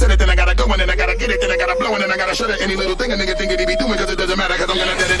hit it, then I gotta get it, then I gotta blow and then I gotta shut it. Any little thing a nigga think it he be doing, cause it doesn't matter, cause I'm gonna.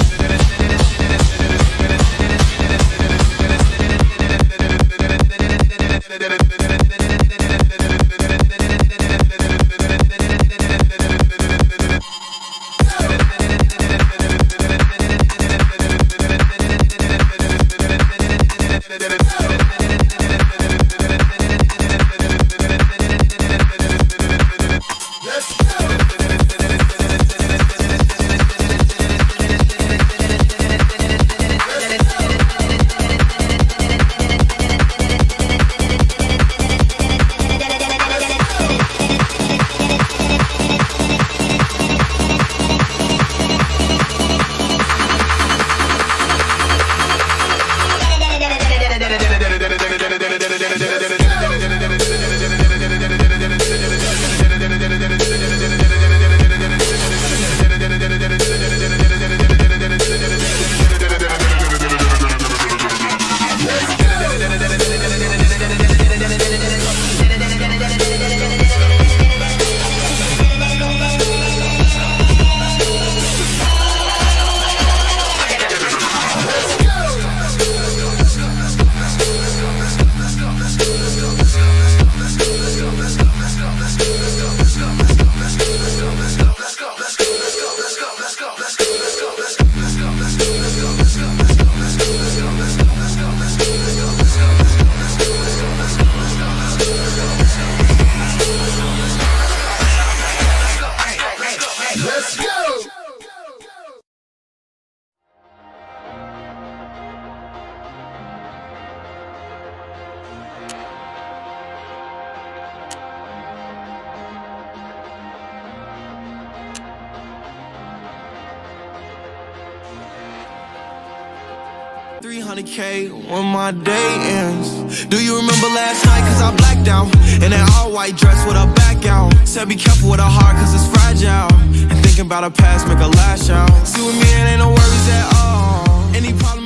300k when my day ends. Do you remember last night? Cause I blacked out in an all white dress with a back out. Said be careful with a heart cause it's fragile. And thinking about a past make a lash out. See with me, it ain't no worries at all. Any problem.